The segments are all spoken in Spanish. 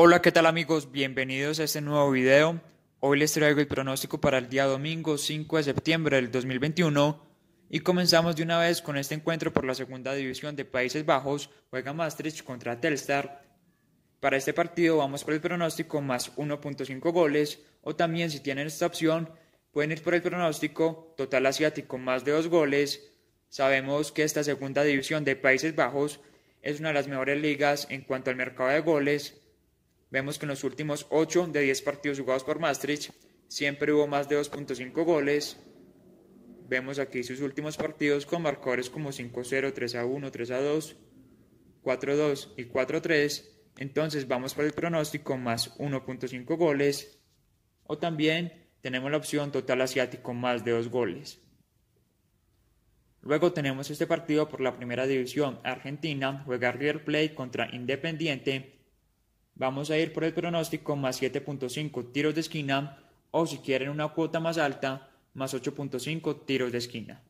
Hola, ¿qué tal amigos? Bienvenidos a este nuevo video. Hoy les traigo el pronóstico para el día domingo 5 de septiembre del 2021 y comenzamos de una vez con este encuentro por la segunda división de Países Bajos. Juega Maastricht contra Telstar. Para este partido vamos por el pronóstico más 1.5 goles o también si tienen esta opción pueden ir por el pronóstico total asiático más de 2 goles. Sabemos que esta segunda división de Países Bajos es una de las mejores ligas en cuanto al mercado de goles Vemos que en los últimos 8 de 10 partidos jugados por Maastricht siempre hubo más de 2.5 goles. Vemos aquí sus últimos partidos con marcadores como 5-0, 3-1, 3-2, 4-2 y 4-3. Entonces vamos por el pronóstico más 1.5 goles. O también tenemos la opción total asiático más de 2 goles. Luego tenemos este partido por la primera división. Argentina juega River Plate contra Independiente Vamos a ir por el pronóstico más 7.5 tiros de esquina o si quieren una cuota más alta, más 8.5 tiros de esquina.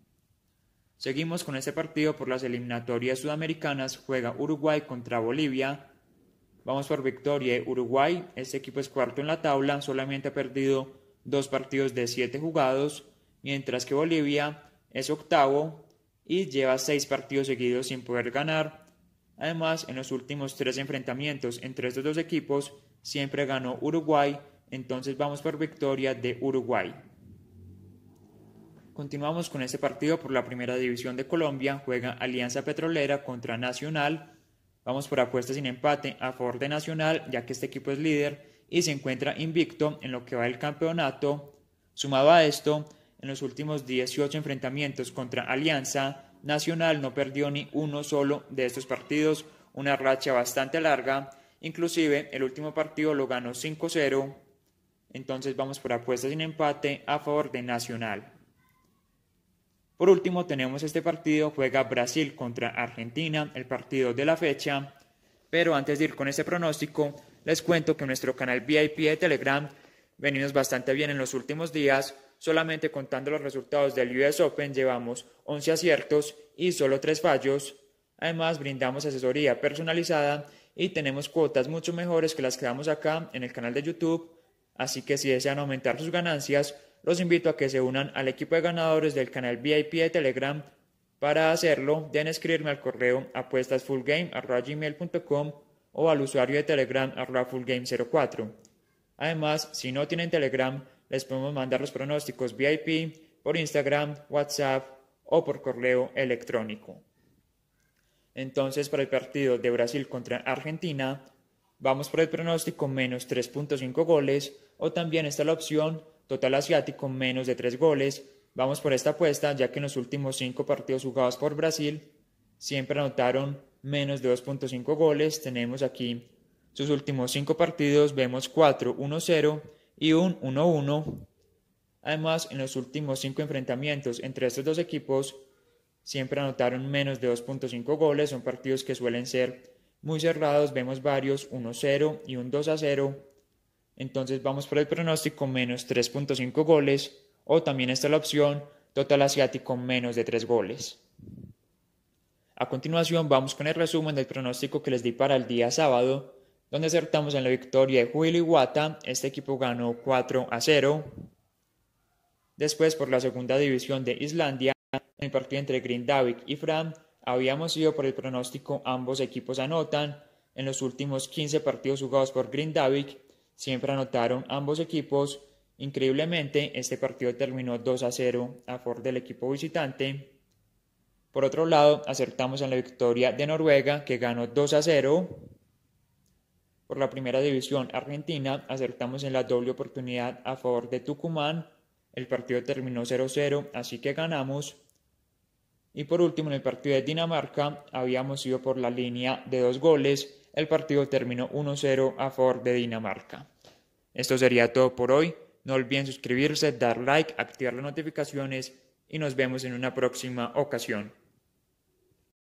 Seguimos con este partido por las eliminatorias sudamericanas. Juega Uruguay contra Bolivia. Vamos por victoria Uruguay. Este equipo es cuarto en la tabla. Solamente ha perdido dos partidos de siete jugados. Mientras que Bolivia es octavo y lleva seis partidos seguidos sin poder ganar. Además, en los últimos tres enfrentamientos entre estos dos equipos, siempre ganó Uruguay, entonces vamos por victoria de Uruguay. Continuamos con este partido por la primera división de Colombia, juega Alianza Petrolera contra Nacional. Vamos por apuestas sin empate a favor de Nacional, ya que este equipo es líder y se encuentra invicto en lo que va del campeonato. Sumado a esto, en los últimos 18 enfrentamientos contra Alianza, Nacional no perdió ni uno solo de estos partidos, una racha bastante larga, inclusive el último partido lo ganó 5-0, entonces vamos por apuestas sin empate a favor de Nacional. Por último tenemos este partido, juega Brasil contra Argentina, el partido de la fecha, pero antes de ir con este pronóstico, les cuento que nuestro canal VIP de Telegram venimos bastante bien en los últimos días, solamente contando los resultados del US Open llevamos 11 aciertos y solo 3 fallos. Además, brindamos asesoría personalizada y tenemos cuotas mucho mejores que las que damos acá en el canal de YouTube. Así que si desean aumentar sus ganancias, los invito a que se unan al equipo de ganadores del canal VIP de Telegram. Para hacerlo, deben escribirme al correo apuestasfullgame.com o al usuario de Telegram fullgame04. Además, si no tienen Telegram, les podemos mandar los pronósticos VIP por Instagram, WhatsApp o por correo electrónico. Entonces, para el partido de Brasil contra Argentina, vamos por el pronóstico menos 3.5 goles o también está la opción total asiático menos de 3 goles. Vamos por esta apuesta ya que en los últimos 5 partidos jugados por Brasil siempre anotaron menos de 2.5 goles. Tenemos aquí sus últimos 5 partidos, vemos 4, 1, 0 y un 1-1. Además, en los últimos cinco enfrentamientos entre estos dos equipos, siempre anotaron menos de 2.5 goles. Son partidos que suelen ser muy cerrados. Vemos varios 1-0 y un 2-0. Entonces vamos por el pronóstico menos 3.5 goles. O también está la opción total asiático menos de 3 goles. A continuación vamos con el resumen del pronóstico que les di para el día sábado donde acertamos en la victoria de Huili Wata. Este equipo ganó 4 a 0. Después, por la segunda división de Islandia, en el partido entre Grindavik y Fram, habíamos ido por el pronóstico ambos equipos anotan. En los últimos 15 partidos jugados por Grindavik, siempre anotaron ambos equipos. Increíblemente, este partido terminó 2 a 0 a favor del equipo visitante. Por otro lado, acertamos en la victoria de Noruega, que ganó 2 a 0 por la primera división argentina, acertamos en la doble oportunidad a favor de Tucumán. El partido terminó 0-0, así que ganamos. Y por último, en el partido de Dinamarca, habíamos ido por la línea de dos goles. El partido terminó 1-0 a favor de Dinamarca. Esto sería todo por hoy. No olviden suscribirse, dar like, activar las notificaciones y nos vemos en una próxima ocasión.